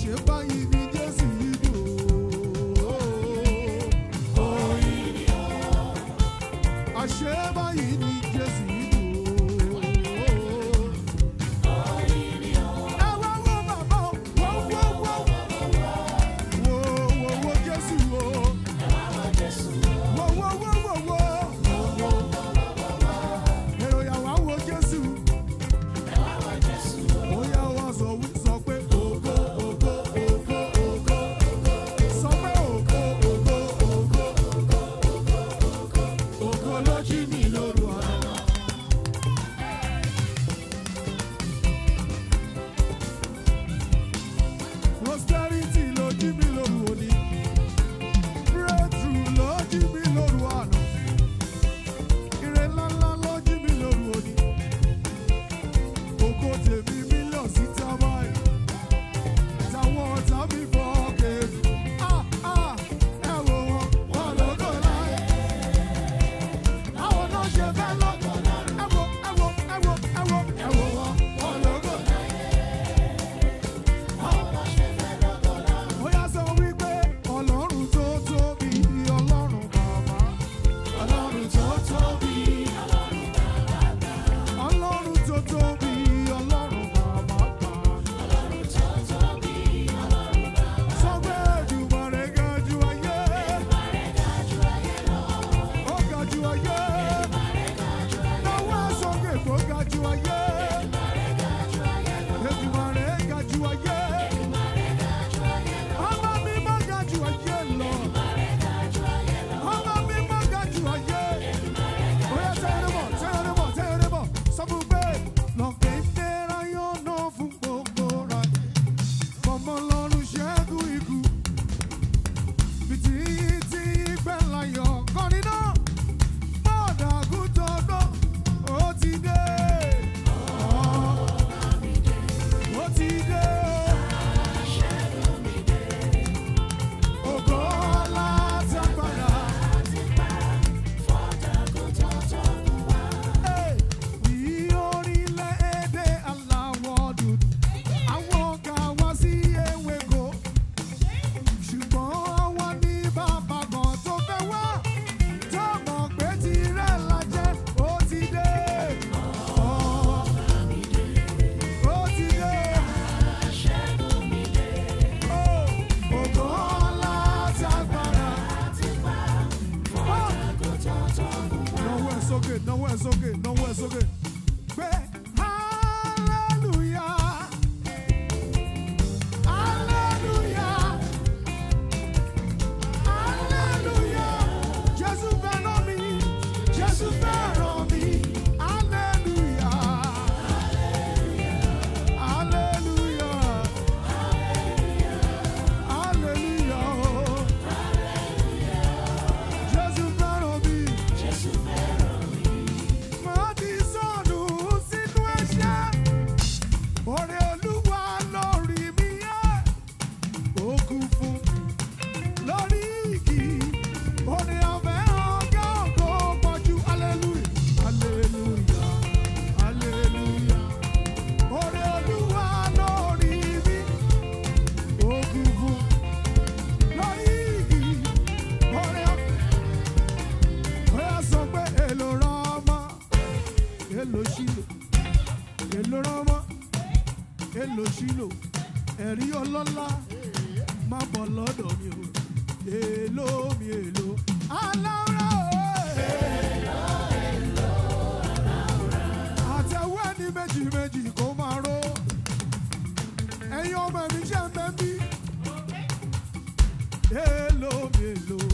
ṣe you. okay, nowhere is okay, nowhere so okay. èlò ṣìlò èlò rọmọ èlò ṣìlò ẹ̀rí ọlọ́lá Ma bọ̀ lọ́dọ̀ mi o èlò mi èlò alaura. o. èlò èlò aláwòrán. àtẹ̀wé ní méjì méjì kó máa ró ẹ̀yin ọmọ mi ṣe ń bẹ́ bí èlò mi èlò.